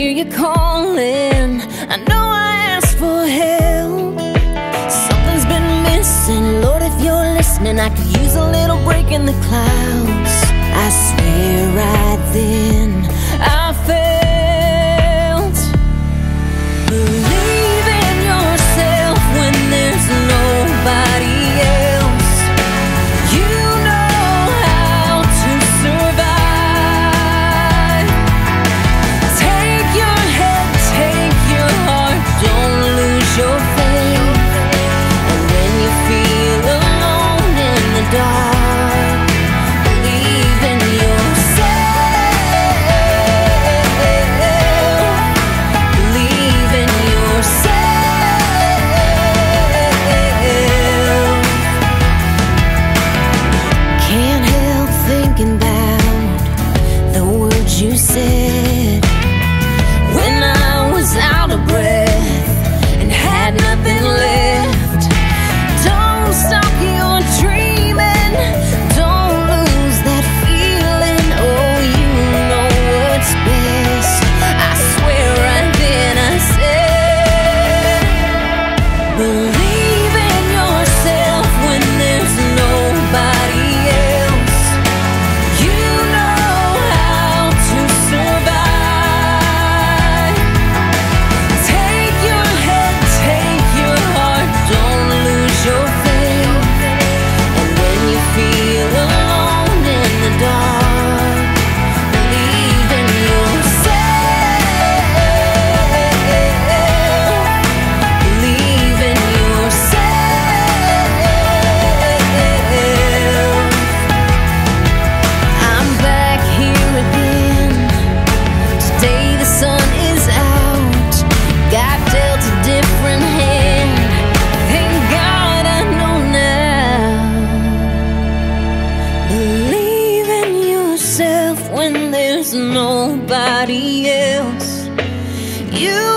hear you calling. I know I asked for help. Something's been missing. Lord, if you're listening I could use a little break in the clouds. I swear right then when there's nobody else. You